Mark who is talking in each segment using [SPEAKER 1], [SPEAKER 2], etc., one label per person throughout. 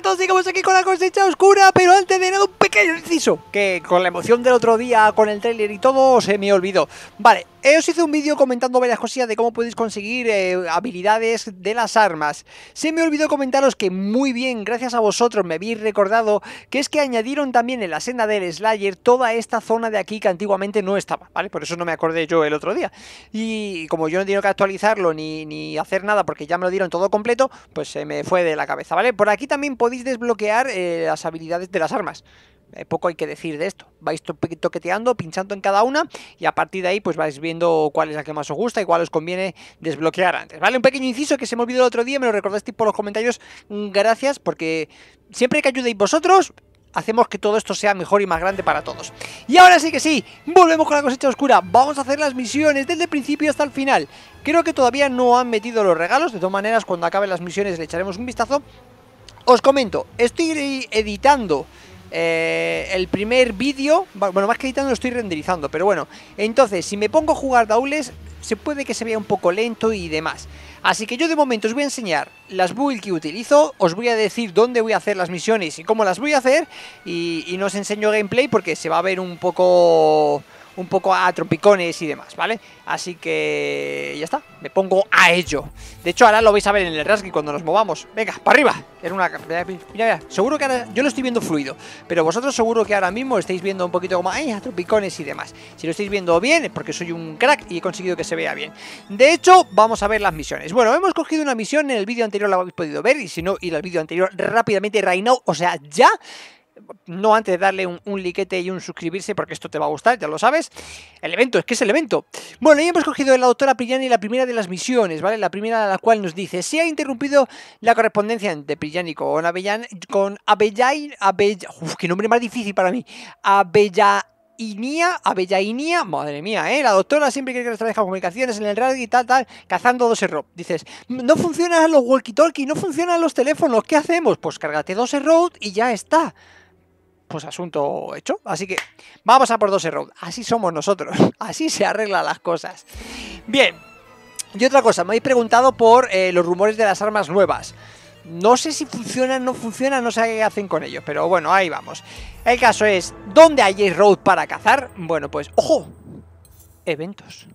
[SPEAKER 1] Todos sigamos aquí con la cosecha oscura, pero antes de nada un pequeño inciso, que con la emoción del otro día, con el trailer y todo, se me olvidó. Vale, os hice un vídeo comentando varias cosillas de cómo podéis conseguir eh, habilidades de las armas. Se me olvidó comentaros que muy bien, gracias a vosotros me habéis recordado que es que añadieron también en la senda del Slayer toda esta zona de aquí que antiguamente no estaba, ¿vale? Por eso no me acordé yo el otro día. Y como yo no tengo que actualizarlo ni, ni hacer nada porque ya me lo dieron todo completo, pues se me fue de la cabeza, ¿vale? Por aquí también podéis desbloquear eh, las habilidades de las armas. Eh, poco hay que decir de esto. Vais toqueteando, pinchando en cada una y a partir de ahí pues vais viendo cuál es la que más os gusta y cuál os conviene desbloquear antes. ¿Vale? Un pequeño inciso que se me olvidó el otro día, me lo recordasteis por los comentarios. Mm, gracias porque siempre que ayudéis vosotros, hacemos que todo esto sea mejor y más grande para todos. Y ahora sí que sí, volvemos con la cosecha oscura. Vamos a hacer las misiones desde el principio hasta el final. Creo que todavía no han metido los regalos, de todas maneras cuando acaben las misiones le echaremos un vistazo. Os comento, estoy editando eh, el primer vídeo, bueno, más que editando lo estoy renderizando, pero bueno, entonces si me pongo a jugar daules, se puede que se vea un poco lento y demás. Así que yo de momento os voy a enseñar las builds que utilizo, os voy a decir dónde voy a hacer las misiones y cómo las voy a hacer, y, y no os enseño gameplay porque se va a ver un poco un poco a trompicones y demás, ¿vale? Así que ya está, me pongo a ello. De hecho, ahora lo vais a ver en el Rasky cuando nos movamos. Venga, para arriba. Era una... Mira, mira, seguro que ahora... Yo lo estoy viendo fluido, pero vosotros seguro que ahora mismo estáis viendo un poquito como, ay, a trompicones y demás. Si lo estáis viendo bien, porque soy un crack y he conseguido que se vea bien. De hecho, vamos a ver las misiones. Bueno, hemos cogido una misión, en el vídeo anterior la habéis podido ver, y si no, ir al vídeo anterior rápidamente, right o sea, ya no antes de darle un, liquete y un suscribirse porque esto te va a gustar, ya lo sabes. El evento, es que es el evento. Bueno, ya hemos cogido de la doctora Prillani la primera de las misiones, ¿vale? La primera de la cual nos dice, se ha interrumpido la correspondencia de Prillani con Avellan, con Abellay, Abell, uf, qué nombre más difícil para mí, Abellainia, Abellainia, madre mía, ¿eh? La doctora siempre quiere que establezca comunicaciones en el radio y tal, tal, cazando dos error. Dices, no funcionan los walkie-talkie, no funcionan los teléfonos, ¿qué hacemos? Pues cárgate dos error y ya está pues asunto hecho. Así que vamos a por 12 road. Así somos nosotros. Así se arreglan las cosas. Bien. Y otra cosa, me habéis preguntado por eh, los rumores de las armas nuevas. No sé si funcionan, no funcionan, no sé qué hacen con ellos, pero bueno, ahí vamos. El caso es, ¿dónde hay road para cazar? Bueno, pues, ¡ojo! Eventos.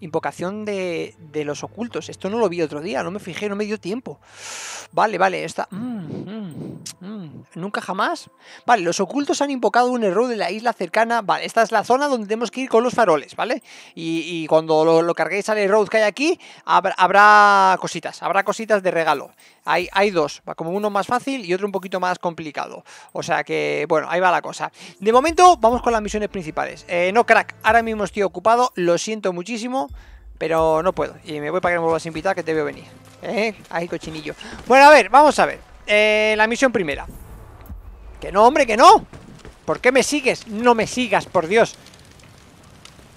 [SPEAKER 1] Invocación de, de, los ocultos. Esto no lo vi otro día, no me fijé, no me dio tiempo. Vale, vale, esta... Mm, mm, Nunca jamás. Vale, los ocultos han invocado un error de la isla cercana. Vale, esta es la zona donde tenemos que ir con los faroles, ¿vale? Y, cuando lo, carguéis al error que hay aquí, habrá, cositas, habrá cositas de regalo. Hay, hay dos, como uno más fácil y otro un poquito más complicado. O sea que, bueno, ahí va la cosa. De momento, vamos con las misiones principales. Eh, no, crack, ahora mismo estoy ocupado, lo siento muchísimo. Pero no puedo. Y me voy para que me vuelvas a invitar, que te veo venir. ¿Eh? Ahí, cochinillo. Bueno, a ver, vamos a ver. Eh, la misión primera. Que no, hombre, que no. ¿Por qué me sigues? No me sigas, por Dios.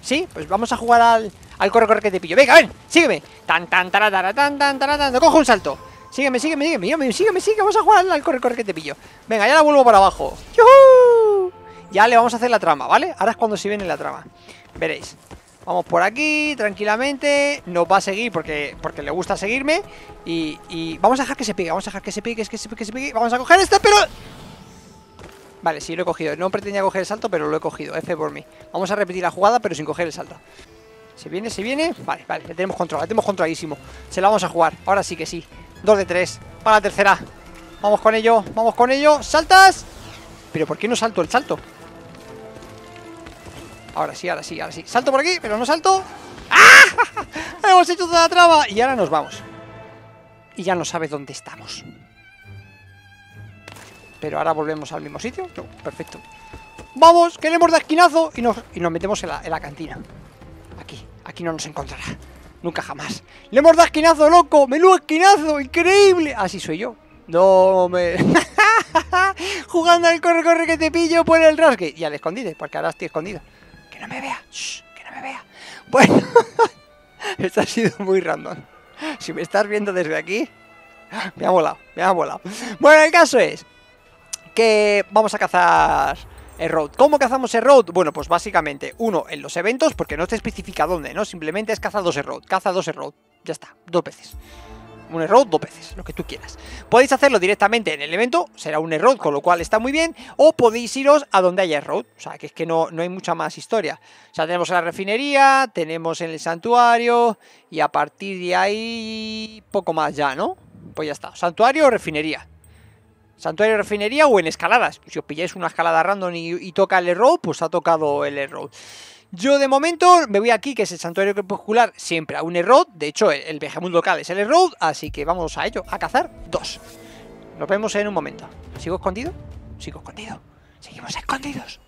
[SPEAKER 1] ¿Sí? Pues vamos a jugar al, al corre, corre que te pillo. Venga, ven, sígueme. Tan, tan, taratara, tan, tan, tan. Cojo un salto. Sígueme, sígueme, sígueme, sígueme, sígueme. Vamos a jugar al corre, corre que te pillo. Venga, ya la vuelvo para abajo. Ya le vamos a hacer la trama, ¿vale? Ahora es cuando se viene la trama. Veréis. Vamos por aquí, tranquilamente. Nos va a seguir porque, porque le gusta seguirme. Y, vamos a dejar que se pegue Vamos a dejar que se pegue, que se, que se pegue Vamos a coger este, pero... Vale, sí, lo he cogido. No pretendía coger el salto, pero lo he cogido. F por mí. Vamos a repetir la jugada, pero sin coger el salto. Se viene, se viene Vale, vale, le tenemos control, le tenemos controladísimo. Se la vamos a jugar, ahora sí que sí. Dos de tres, para la tercera. Vamos con ello, vamos con ello. ¡Saltas! Pero ¿por qué no salto el salto? Ahora sí, ahora sí, ahora sí. Salto por aquí, pero no salto. ¡Ah! Hemos hecho toda la traba. Y ahora nos vamos. Y ya no sabe dónde estamos. Pero ahora volvemos al mismo sitio. Perfecto. Vamos, queremos de esquinazo y nos, y nos metemos en la, cantina. Aquí, aquí no nos encontrará. Nunca jamás. Le hemos dado esquinazo, loco. Menú esquinazo, increíble. Así soy yo. No me... Jugando al corre, corre que te pillo por el rasgue. Y al escondite, porque ahora estoy escondido que no me vea, que no me vea. Bueno, esto ha sido muy random. Si me estás viendo desde aquí, me ha volado, me ha volado. Bueno, el caso es que vamos a cazar el road. ¿Cómo cazamos el road? Bueno, pues básicamente, uno, en los eventos, porque no te especifica dónde, ¿no? Simplemente es caza dos road, caza dos road. Ya está, dos veces. Un error dos veces, lo que tú quieras. Podéis hacerlo directamente en el evento, será un error, con lo cual está muy bien, o podéis iros a donde haya error, o sea, que es que no, no hay mucha más historia. O sea, tenemos en la refinería, tenemos en el santuario, y a partir de ahí poco más ya, ¿no? Pues ya está, santuario o refinería. Santuario refinería o en escaladas. Si os pilláis una escalada random y, y toca el error, pues ha tocado el error. Yo de momento me voy aquí, que es el santuario crepuscular, siempre a un error. De hecho, el, el local es el error, así que vamos a ello, a cazar dos. Nos vemos en un momento. ¿Sigo escondido? Sigo escondido. Seguimos escondidos.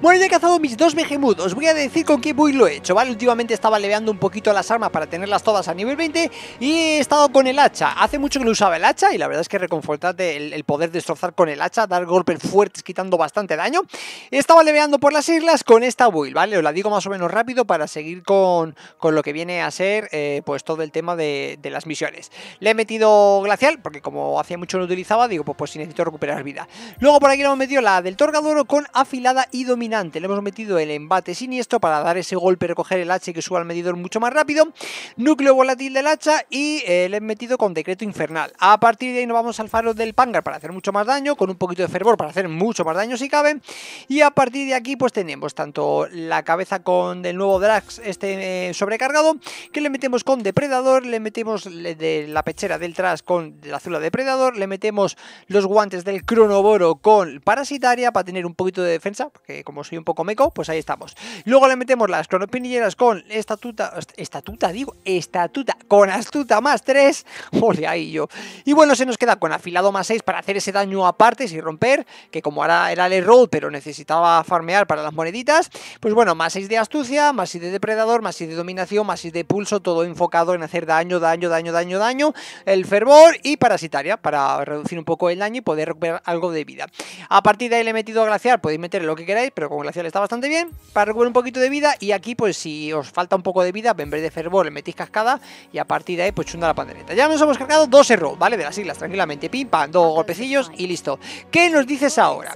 [SPEAKER 1] Bueno, ya he cazado mis dos Behemoth, os voy a decir con qué build lo he hecho, ¿vale? Últimamente estaba leveando un poquito las armas para tenerlas todas a nivel 20 y he estado con el hacha. Hace mucho que no usaba el hacha y la verdad es que reconfortante el, poder destrozar con el hacha, dar golpes fuertes quitando bastante daño. Estaba leveando por las islas con esta build, ¿vale? Os la digo más o menos rápido para seguir con, con lo que viene a ser eh, pues todo el tema de, de, las misiones. Le he metido glacial porque como hacía mucho no utilizaba, digo pues, pues si necesito recuperar vida. Luego por aquí le hemos metido la del Torgadoro con afilada y dominante le hemos metido el embate siniestro para dar ese golpe, recoger el hacha y que suba al medidor mucho más rápido. Núcleo volátil del hacha y eh, le he metido con decreto infernal. A partir de ahí nos vamos al faro del Pangar para hacer mucho más daño, con un poquito de fervor para hacer mucho más daño si cabe. Y a partir de aquí pues tenemos tanto la cabeza con el nuevo Drax este eh, sobrecargado, que le metemos con depredador, le metemos de la pechera del Trash con la azul depredador, le metemos los guantes del cronoboro con parasitaria para tener un poquito de defensa, porque como soy un poco meco, pues ahí estamos. Luego le metemos las cronopinilleras con estatuta, estatuta digo, estatuta, con astuta más 3, ole ahí yo. Y bueno, se nos queda con afilado más 6 para hacer ese daño aparte sin romper, que como ahora era el roll, pero necesitaba farmear para las moneditas, pues bueno, más 6 de astucia, más 6 de depredador, más 6 de dominación, más 6 de pulso, todo enfocado en hacer daño, daño, daño, daño, daño, el fervor y parasitaria para reducir un poco el daño y poder recuperar algo de vida. A partir de ahí le he metido a glaciar, podéis meter lo que queráis, pero con glacial está bastante bien para recuperar un poquito de vida y aquí pues si os falta un poco de vida, en vez de fervor le metís cascada y a partir de ahí pues chunda la pandereta. Ya nos hemos cargado dos errores, ¿vale? De las islas, tranquilamente, pim, pam, dos golpecillos y listo. ¿Qué nos dices ahora?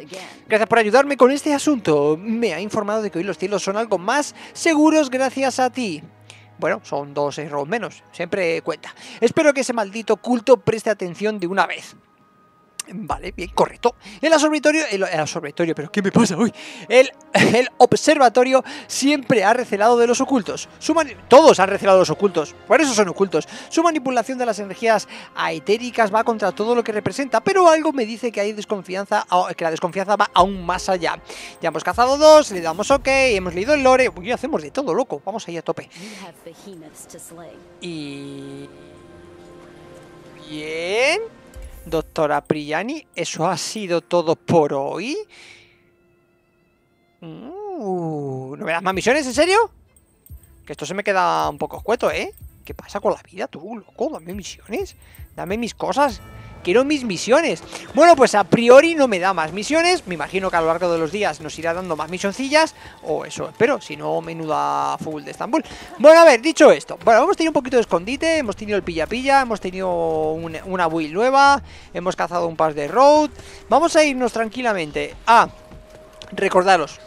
[SPEAKER 1] Gracias por ayudarme con este asunto. Me ha informado de que hoy los cielos son algo más seguros gracias a ti. Bueno, son dos errores menos, siempre cuenta. Espero que ese maldito culto preste atención de una vez. Vale, bien, correcto. El observatorio, el, observatorio, pero ¿qué me pasa hoy? El, el, observatorio siempre ha recelado de los ocultos. Su todos han recelado de los ocultos, por eso son ocultos. Su manipulación de las energías aetéricas va contra todo lo que representa, pero algo me dice que hay desconfianza, que la desconfianza va aún más allá. Ya hemos cazado dos, le damos ok, hemos leído el lore, y hacemos de todo, loco. Vamos ahí a tope. Y... Bien... Doctora Priani, ¿eso ha sido todo por hoy? Uh, ¿No me das más misiones, en serio? Que esto se me queda un poco escueto, ¿eh? ¿Qué pasa con la vida, tú, loco? Dame misiones, dame mis cosas quiero mis misiones. Bueno, pues a priori no me da más misiones, me imagino que a lo largo de los días nos irá dando más misioncillas, o eso espero, si no, menuda full de Estambul. Bueno, a ver, dicho esto, bueno, hemos tenido un poquito de escondite, hemos tenido el pilla-pilla, hemos tenido una, build nueva, hemos cazado un pas de road, vamos a irnos tranquilamente a, recordaros,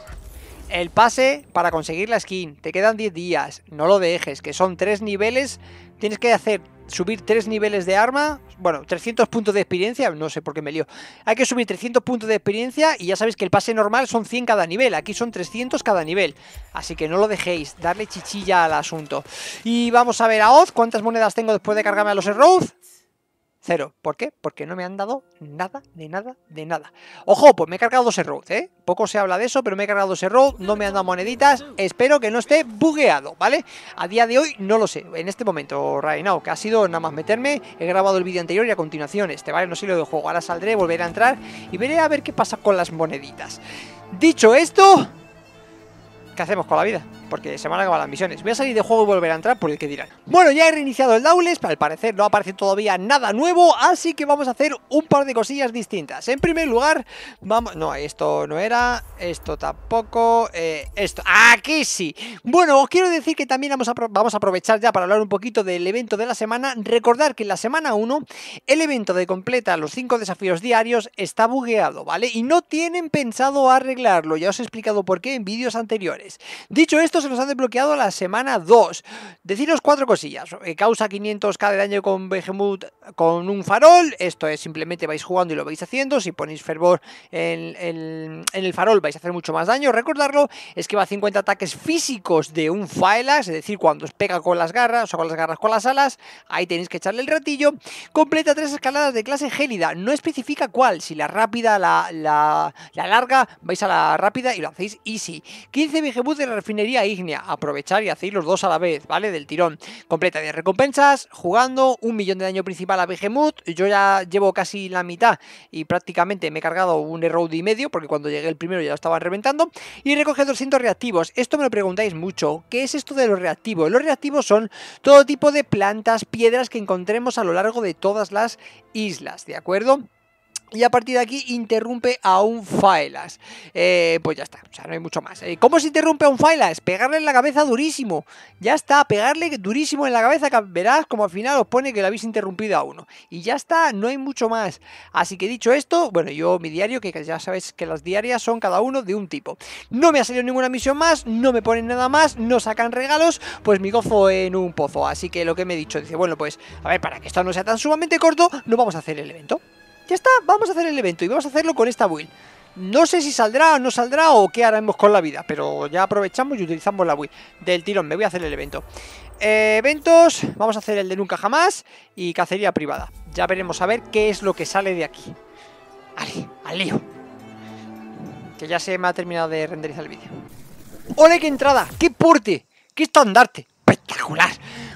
[SPEAKER 1] el pase para conseguir la skin, te quedan 10 días, no lo dejes, que son 3 niveles, tienes que hacer subir 3 niveles de arma, bueno, 300 puntos de experiencia, no sé por qué me lío. Hay que subir 300 puntos de experiencia y ya sabéis que el pase normal son 100 cada nivel, aquí son 300 cada nivel. Así que no lo dejéis, darle chichilla al asunto. Y vamos a ver a Oz, ¿cuántas monedas tengo después de cargarme a los Erroth? Cero. ¿Por qué? Porque no me han dado nada, de nada, de nada. Ojo, pues me he cargado dos errores, ¿eh? Poco se habla de eso, pero me he cargado dos errores, no me han dado moneditas. Espero que no esté bugueado, ¿vale? A día de hoy no lo sé. En este momento, right que ha sido nada más meterme, he grabado el vídeo anterior y a continuación este, ¿vale? No sé lo de juego. Ahora saldré, volveré a entrar y veré a ver qué pasa con las moneditas. Dicho esto, ¿qué hacemos con la vida? Porque se van a acabar las misiones. Voy a salir de juego y volver a entrar por el que dirán. Bueno, ya he reiniciado el Daules, pero al parecer no aparece todavía nada nuevo, así que vamos a hacer un par de cosillas distintas. En primer lugar, vamos... No, esto no era, esto tampoco, eh, esto... ¡Aquí sí! Bueno, os quiero decir que también vamos a, vamos a aprovechar ya para hablar un poquito del evento de la semana. Recordar que en la semana 1, el evento de completa los 5 desafíos diarios está bugueado, ¿vale? Y no tienen pensado arreglarlo, ya os he explicado por qué en vídeos anteriores. Dicho esto, se nos ha desbloqueado la semana 2. Deciros cuatro cosillas. Eh, causa 500k de daño con Behemoth con un farol. Esto es simplemente vais jugando y lo vais haciendo. Si ponéis fervor en, el farol vais a hacer mucho más daño. Recordarlo es que va a 50 ataques físicos de un Faelas, es decir, cuando os pega con las garras o con las garras con las alas, ahí tenéis que echarle el ratillo. Completa tres escaladas de clase gélida. No especifica cuál, si la rápida, la, la, la larga, vais a la rápida y lo hacéis easy. 15 Behemoth de refinería Aprovechar y hacéis los dos a la vez, ¿vale? Del tirón. Completa de recompensas, jugando, un millón de daño principal a Behemoth. Yo ya llevo casi la mitad y prácticamente me he cargado un error y medio, porque cuando llegué el primero ya lo estaban reventando. Y recoge 200 reactivos. Esto me lo preguntáis mucho. ¿Qué es esto de los reactivos? Los reactivos son todo tipo de plantas, piedras que encontremos a lo largo de todas las islas, ¿de acuerdo? Y a partir de aquí interrumpe a un Filas. Eh, pues ya está, o sea, no hay mucho más. Eh, ¿Cómo se interrumpe a un Filas? Pegarle en la cabeza durísimo. Ya está, pegarle durísimo en la cabeza, que verás como al final os pone que lo habéis interrumpido a uno. Y ya está, no hay mucho más. Así que dicho esto, bueno, yo mi diario, que ya sabéis que las diarias son cada uno de un tipo. No me ha salido ninguna misión más, no me ponen nada más, no sacan regalos, pues mi gozo en un pozo. Así que lo que me he dicho, dice, bueno, pues, a ver, para que esto no sea tan sumamente corto, no vamos a hacer el evento. Ya está, vamos a hacer el evento y vamos a hacerlo con esta build. No sé si saldrá o no saldrá o qué haremos con la vida, pero ya aprovechamos y utilizamos la build del tirón. Me voy a hacer el evento. Eh, eventos, vamos a hacer el de nunca jamás y cacería privada. Ya veremos a ver qué es lo que sale de aquí. ¡Al lío! Que ya se me ha terminado de renderizar el vídeo. ¡Ole, qué entrada! ¡Qué porte! ¡Qué estandarte! ¡Espectacular!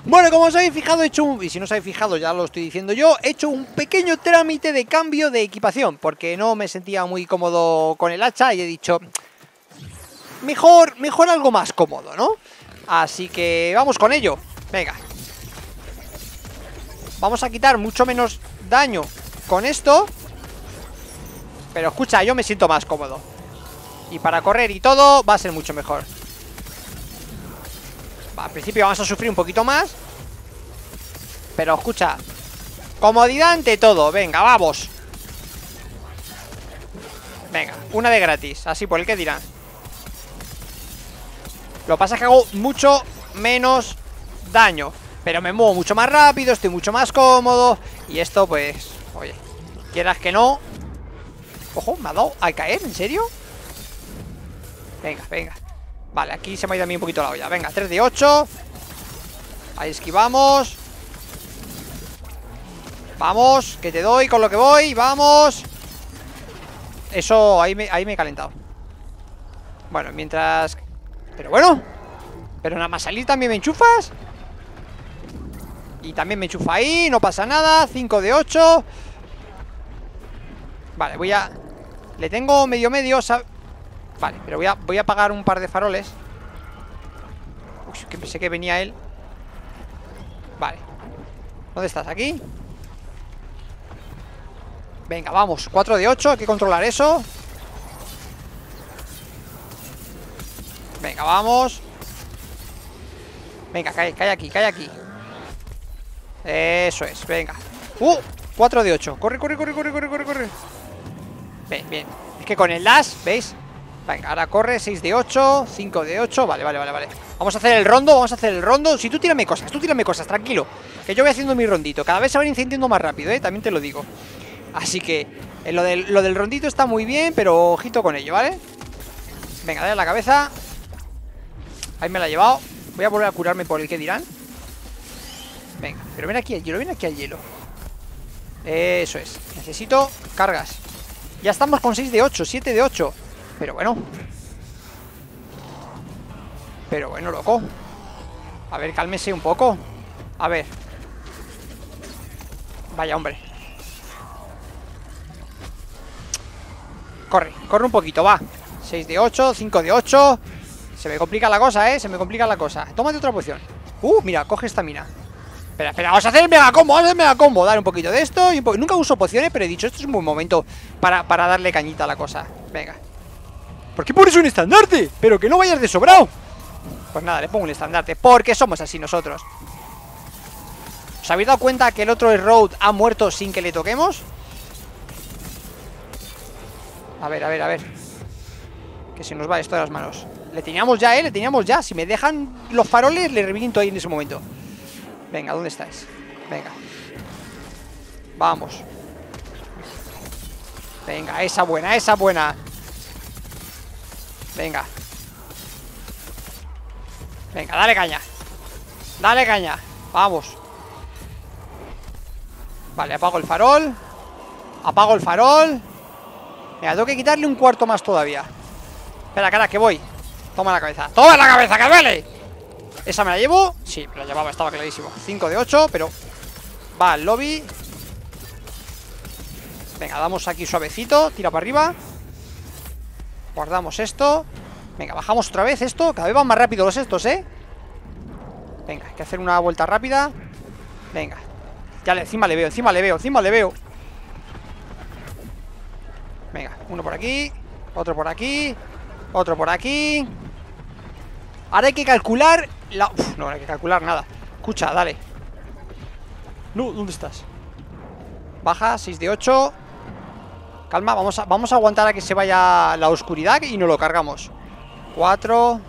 [SPEAKER 1] Bueno, como os habéis fijado, he hecho un, y si no os habéis fijado ya lo estoy diciendo yo, he hecho un pequeño trámite de cambio de equipación, porque no me sentía muy cómodo con el hacha y he dicho, mejor, mejor algo más cómodo, ¿no? Así que vamos con ello, venga. Vamos a quitar mucho menos daño con esto, pero escucha, yo me siento más cómodo. Y para correr y todo va a ser mucho mejor al principio vamos a sufrir un poquito más. Pero escucha Comodidad ante todo, venga, vamos. Venga, una de gratis Así por el que dirán. Lo pasa es que hago mucho menos daño Pero me muevo mucho más rápido Estoy mucho más cómodo Y esto pues, oye Quieras que no. Ojo, me ha dado a caer, ¿en serio? Venga, venga Vale, aquí se me ha ido a mí un poquito la olla. Venga, 3 de 8 Ahí esquivamos. Vamos, que te doy con lo que voy Vamos. Eso, ahí me, ahí me he calentado. Bueno, mientras... Pero bueno Pero nada más salir también me enchufas. Y también me enchufa ahí No pasa nada, 5 de 8 Vale, voy a... Le tengo medio medio, Vale, pero voy a, voy a apagar un par de faroles. Uy, que pensé que venía él. Vale. ¿Dónde estás? ¿Aquí? Venga, vamos. 4 de 8, hay que controlar eso. Venga, vamos. Venga, cae, cae aquí, cae aquí. Eso es, venga. ¡Uh! 4 de 8 Corre, corre, corre, corre, corre, corre, corre. Bien, bien. Es que con el dash, ¿veis? Venga, ahora corre, 6 de 8 5 de 8, vale, vale, vale, vale. Vamos a hacer el rondo, vamos a hacer el rondo. Si tú tírame cosas, tú tírame cosas, tranquilo Que yo voy haciendo mi rondito, cada vez se van incendiando más rápido, eh También te lo digo. Así que, eh, lo, del, lo del rondito está muy bien Pero ojito con ello, ¿vale? Venga, dale a la cabeza. Ahí me la he llevado. Voy a volver a curarme por el que dirán. Venga, pero ven aquí al hielo, ven aquí al hielo. Eso es Necesito cargas. Ya estamos con 6 de 8, 7 de 8 pero bueno. Pero bueno, loco. A ver, cálmese un poco. A ver. Vaya, hombre. Corre, corre un poquito, va. 6 de 8, 5 de 8 Se me complica la cosa, eh Se me complica la cosa. Tómate otra poción. Uh, mira, coge esta mina. Espera, espera, vamos a hacer el mega combo, vamos a hacer el mega combo. Dar un poquito de esto y Nunca uso pociones, pero he dicho, esto es un buen momento para, para darle cañita a la cosa. Venga ¿Por qué pones un estandarte? Pero que no vayas de sobrado. Pues nada, le pongo un estandarte Porque somos así nosotros. ¿Os habéis dado cuenta que el otro Road ha muerto sin que le toquemos? A ver, a ver, a ver. Que se nos va esto de las manos. Le teníamos ya, eh, le teníamos ya. Si me dejan los faroles, le reviento ahí en ese momento. Venga, ¿dónde estáis? Venga. Vamos. Venga, esa buena, esa buena Venga. Venga, dale caña. Dale caña. Vamos. Vale, apago el farol. Apago el farol. Mira, tengo que quitarle un cuarto más todavía. Espera, cara, que voy. Toma la cabeza. ¡Toma la cabeza, que duele! ¿Esa me la llevo? Sí, la llevaba, estaba clarísimo. 5 de 8, pero Va al lobby. Venga, damos aquí suavecito. Tira para arriba Guardamos esto. Venga, bajamos otra vez esto. Cada vez van más rápido los estos, ¿eh? Venga, hay que hacer una vuelta rápida. Venga. Ya le, encima le veo, encima le veo, encima le veo. Venga, uno por aquí Otro por aquí Otro por aquí. Ahora hay que calcular la... Uf, no, hay que calcular nada. Escucha, dale. No, ¿dónde estás? Baja, 6 de 8 Calma, vamos a, vamos a aguantar a que se vaya la oscuridad Y no lo cargamos. 4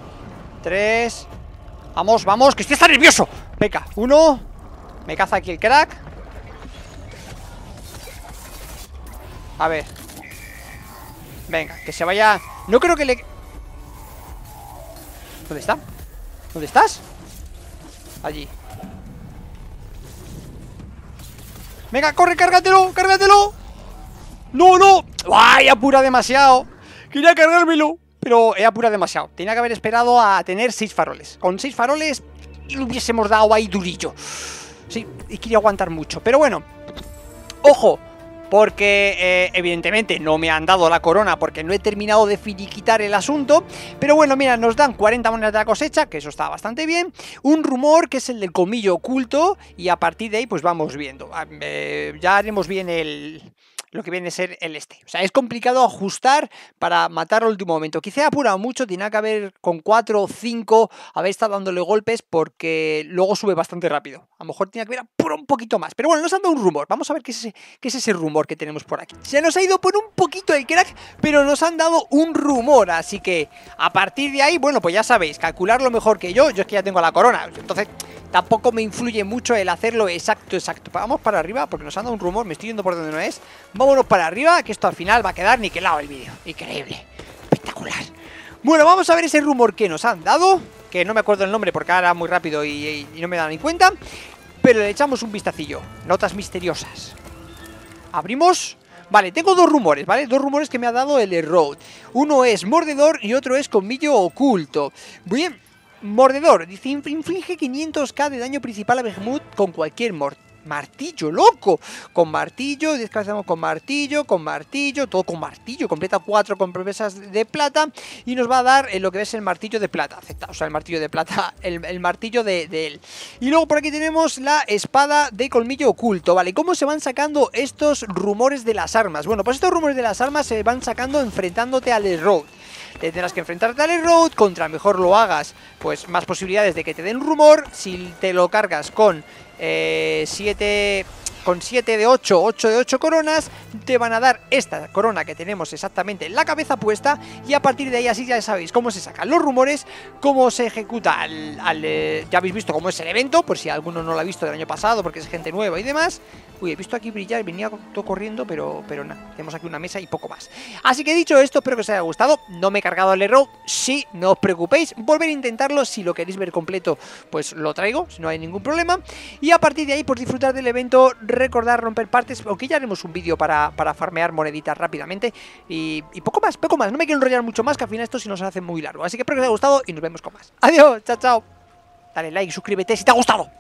[SPEAKER 1] 3 Vamos, vamos, que estoy tan nervioso. Venga, uno Me caza aquí el crack. A ver. Venga, que se vaya. No creo que le... ¿Dónde está? ¿Dónde estás? Allí. Venga, corre, cárgatelo, cárgatelo No, no. ¡Ay, apura demasiado! Quería cargármelo Pero he apurado demasiado. Tenía que haber esperado a tener seis faroles. Con seis faroles lo hubiésemos dado ahí durillo. Sí, y quería aguantar mucho. Pero bueno Ojo, porque eh, evidentemente no me han dado la corona porque no he terminado de finiquitar el asunto, pero bueno, mira, nos dan 40 monedas de la cosecha, que eso está bastante bien, un rumor que es el del comillo oculto y a partir de ahí pues vamos viendo, ah, eh, ya haremos bien el, lo que viene a ser el este. O sea, es complicado ajustar para matar al último momento. Quizá apurado mucho, tiene que haber con 4 o 5 haber estado dándole golpes porque luego sube bastante rápido. A lo mejor tiene que haber apurado un poquito más. Pero bueno, nos han dado un rumor. Vamos a ver qué es ese, qué es ese rumor que tenemos por aquí. Se nos ha ido por un poquito el crack, pero nos han dado un rumor. Así que a partir de ahí, bueno, pues ya sabéis, calcularlo mejor que yo. Yo es que ya tengo la corona. Entonces tampoco me influye mucho el hacerlo exacto, exacto. Vamos para arriba porque nos han dado un rumor. Me estoy yendo por donde no es. Vámonos para arriba, que esto al final va a quedar niquelado el vídeo. Increíble. Espectacular. Bueno, vamos a ver ese rumor que nos han dado. Que no me acuerdo el nombre porque ahora muy rápido y, no me da ni cuenta. Pero le echamos un vistacillo. Notas misteriosas. Abrimos. Vale, tengo dos rumores, ¿vale? Dos rumores que me ha dado el Road. Uno es mordedor y otro es colmillo oculto. Bien, mordedor. Dice, inflige 500k de daño principal a Behemoth con cualquier mord martillo, loco. Con martillo, descansamos con martillo, con martillo, todo con martillo. Completa cuatro con promesas de plata y nos va a dar lo que es el martillo de plata. O sea, el martillo de plata, el, martillo de, él. Y luego por aquí tenemos la espada de colmillo oculto, ¿vale? ¿Cómo se van sacando estos rumores de las armas? Bueno, pues estos rumores de las armas se van sacando enfrentándote al road te tendrás que enfrentarte al road, contra mejor lo hagas, pues más posibilidades de que te den rumor, si te lo cargas con 7 eh, con 7 de 8, 8 de 8 coronas, te van a dar esta corona que tenemos exactamente en la cabeza puesta y a partir de ahí así ya sabéis cómo se sacan los rumores, cómo se ejecuta al, eh, ya habéis visto cómo es el evento, por si alguno no lo ha visto del año pasado porque es gente nueva y demás. Uy, he visto aquí brillar, venía todo corriendo, pero, pero nada, tenemos aquí una mesa y poco más. Así que dicho esto, espero que os haya gustado, no me he cargado el error, sí, no os preocupéis, volver a intentarlo, si lo queréis ver completo, pues lo traigo, si no hay ningún problema. Y a partir de ahí, pues disfrutar del evento, recordar romper partes, aunque ya haremos un vídeo para, para, farmear moneditas rápidamente. Y, y, poco más, poco más. No me quiero enrollar mucho más, que al final esto si nos hace muy largo. Así que espero que os haya gustado y nos vemos con más. Adiós, chao, chao. Dale like, suscríbete si te ha gustado.